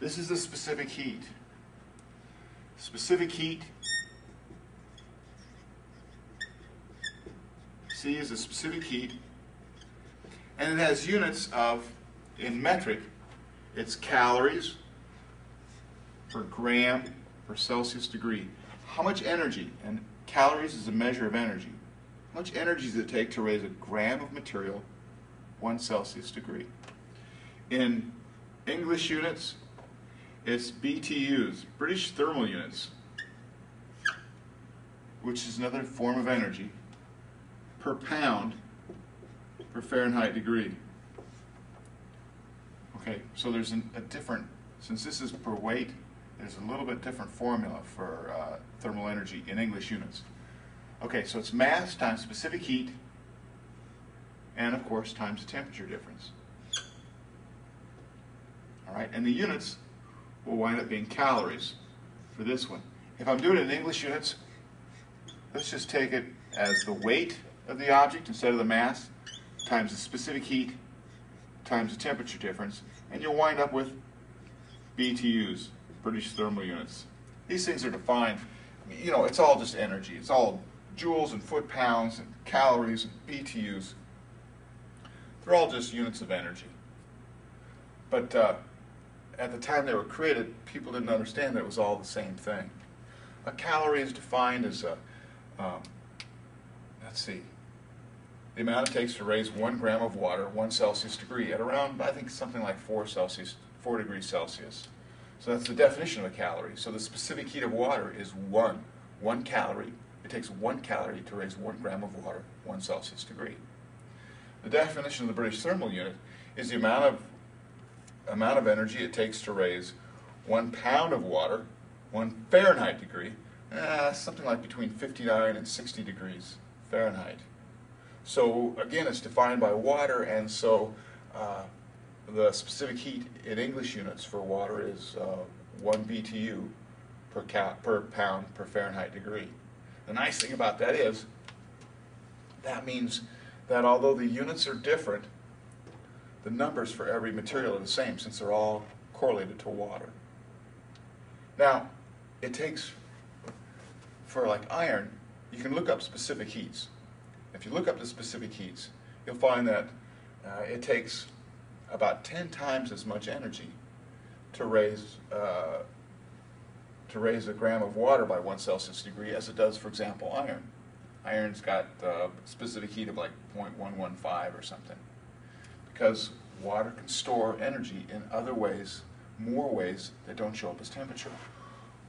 This is the specific heat. Specific heat, C is the specific heat, and it has units of, in metric, it's calories per gram per Celsius degree. How much energy, and calories is a measure of energy, how much energy does it take to raise a gram of material one Celsius degree? In English units, it's BTUs, British thermal units, which is another form of energy, per pound per Fahrenheit degree. Okay, so there's an, a different, since this is per weight, there's a little bit different formula for uh, thermal energy in English units. Okay, so it's mass times specific heat, and of course times the temperature difference. All right, and the units will wind up being calories for this one. If I'm doing it in English units, let's just take it as the weight of the object instead of the mass times the specific heat times the temperature difference, and you'll wind up with BTUs, British thermal units. These things are defined, you know, it's all just energy. It's all joules and foot pounds and calories and BTUs. They're all just units of energy. But uh, at the time they were created, people didn't understand that it was all the same thing. A calorie is defined as a, um, let's see, the amount it takes to raise one gram of water, one Celsius degree, at around, I think, something like four Celsius, four degrees Celsius. So that's the definition of a calorie. So the specific heat of water is one, one calorie. It takes one calorie to raise one gram of water, one Celsius degree. The definition of the British thermal unit is the amount of amount of energy it takes to raise one pound of water, one Fahrenheit degree, uh, something like between 59 and 60 degrees Fahrenheit. So again, it's defined by water, and so uh, the specific heat in English units for water is uh, 1 BTU per, per pound per Fahrenheit degree. The nice thing about that is that means that although the units are different, the numbers for every material are the same since they're all correlated to water. Now, it takes, for like iron, you can look up specific heats. If you look up the specific heats, you'll find that uh, it takes about 10 times as much energy to raise uh, to raise a gram of water by one Celsius degree as it does, for example, iron. Iron's got uh, specific heat of like 0.115 or something because water can store energy in other ways, more ways that don't show up as temperature.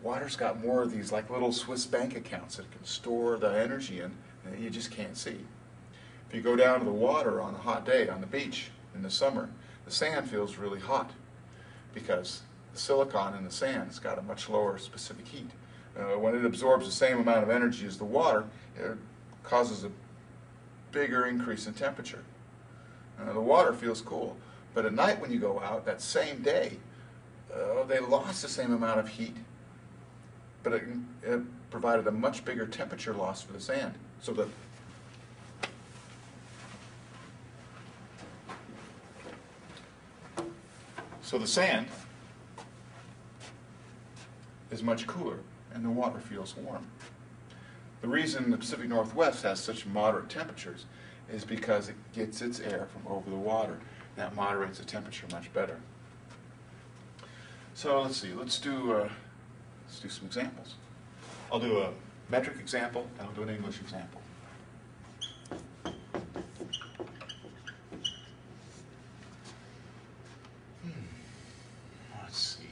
Water's got more of these like little Swiss bank accounts that can store the energy in that you just can't see. If you go down to the water on a hot day on the beach in the summer, the sand feels really hot because the silicon in the sand has got a much lower specific heat. Uh, when it absorbs the same amount of energy as the water, it causes a bigger increase in temperature. Uh, the water feels cool, but at night when you go out, that same day, uh, they lost the same amount of heat, but it, it provided a much bigger temperature loss for the sand. So the so the sand is much cooler and the water feels warm. The reason the Pacific Northwest has such moderate temperatures is because it gets its air from over the water. That moderates the temperature much better. So let's see, let's do, uh, let's do some examples. I'll do a metric example, and I'll do an English example. Hmm. Let's see.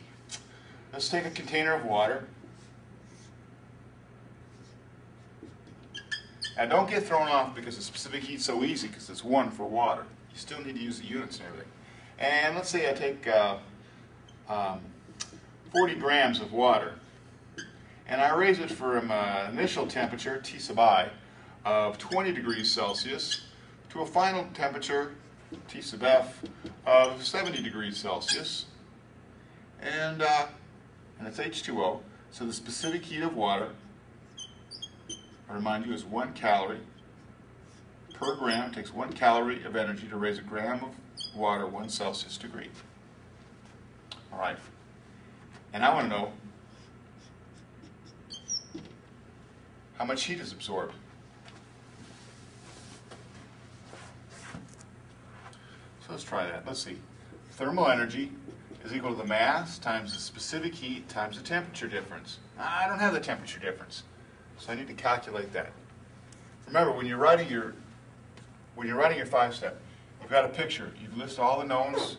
Let's take a container of water. And don't get thrown off because the specific heat's so easy because it's one for water. You still need to use the units and everything. And let's say I take uh, um, 40 grams of water and I raise it from an initial temperature, T sub i, of 20 degrees Celsius to a final temperature, T sub f, of 70 degrees Celsius. And, uh, and it's H2O, so the specific heat of water, I remind you, is one calorie per gram. It takes one calorie of energy to raise a gram of water one Celsius degree. All right. And I want to know how much heat is absorbed. So let's try that. Let's see. Thermal energy is equal to the mass times the specific heat times the temperature difference. I don't have the temperature difference, so I need to calculate that. Remember, when you're writing your when you're writing your five step, you've got a picture. You list all the knowns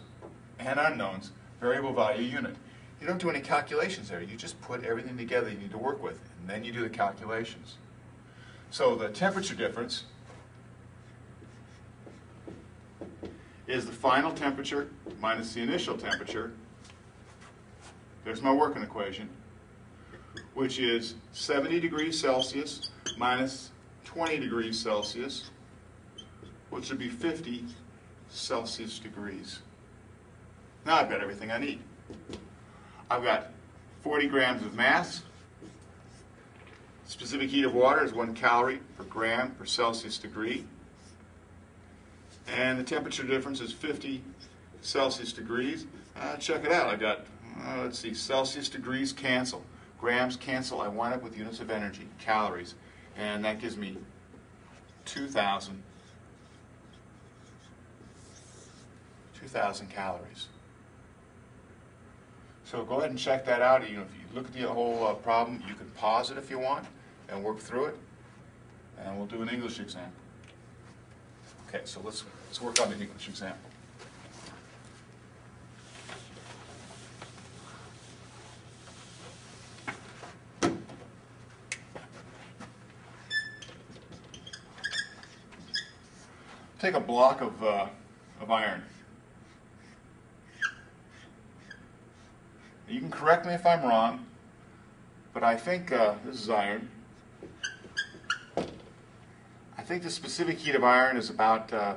and unknowns, variable value unit. You don't do any calculations there. You just put everything together you need to work with, and then you do the calculations. So the temperature difference is the final temperature minus the initial temperature. There's my working equation, which is 70 degrees Celsius minus 20 degrees Celsius, which would be 50 Celsius degrees. Now I've got everything I need. I've got 40 grams of mass. Specific heat of water is one calorie per gram per Celsius degree. And the temperature difference is 50 Celsius degrees. Uh, check it out. I've got, uh, let's see, Celsius degrees cancel. Grams cancel. I wind up with units of energy, calories. And that gives me 2,000 2,000 calories. So go ahead and check that out. You know, if you look at the whole uh, problem, you can pause it if you want and work through it. And we'll do an English example. Okay, so let's, let's work on the English example. Take a block of, uh, of iron. You can correct me if I'm wrong, but I think uh, this is iron. I think the specific heat of iron is about, uh,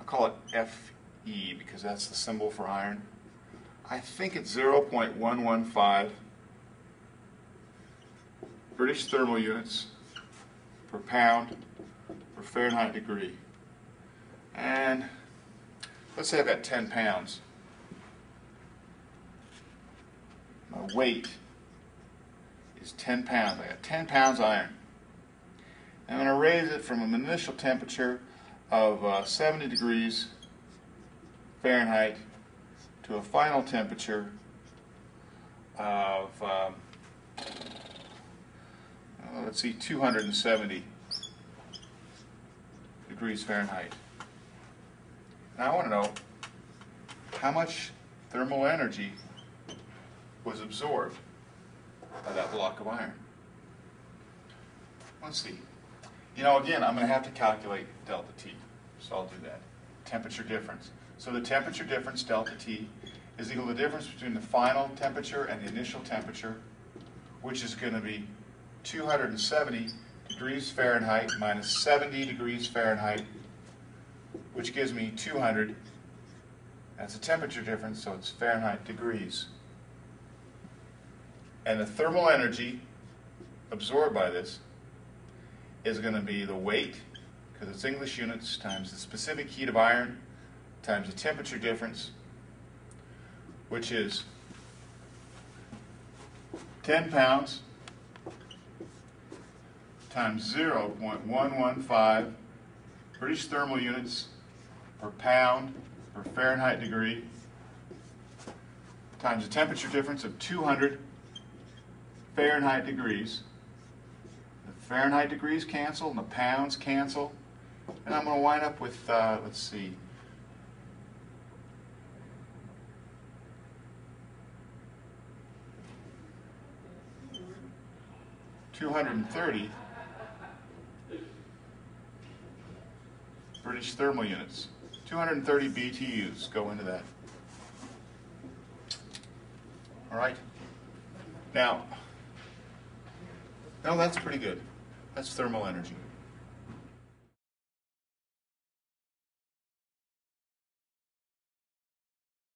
I'll call it Fe because that's the symbol for iron. I think it's 0.115 British thermal units per pound per Fahrenheit degree. And let's say I've got 10 pounds. My weight is 10 pounds. I got 10 pounds iron. I'm going to raise it from an initial temperature of uh, 70 degrees Fahrenheit to a final temperature of, um, let's see, 270 degrees Fahrenheit. Now I want to know how much thermal energy was absorbed by that block of iron. Let's see. You know, again, I'm going to have to calculate delta T, so I'll do that. Temperature difference. So the temperature difference, delta T, is equal to the difference between the final temperature and the initial temperature, which is going to be 270 degrees Fahrenheit minus 70 degrees Fahrenheit, which gives me 200. That's a temperature difference, so it's Fahrenheit degrees. And the thermal energy absorbed by this is going to be the weight, because it's English units, times the specific heat of iron, times the temperature difference, which is 10 pounds times 0.115 British thermal units per pound per Fahrenheit degree times the temperature difference of 200 Fahrenheit degrees. The Fahrenheit degrees cancel and the pounds cancel. And I'm going to wind up with, uh, let's see, Two hundred and thirty British thermal units. Two hundred and thirty BTUs go into that. All right. Now, no, that's pretty good. That's thermal energy.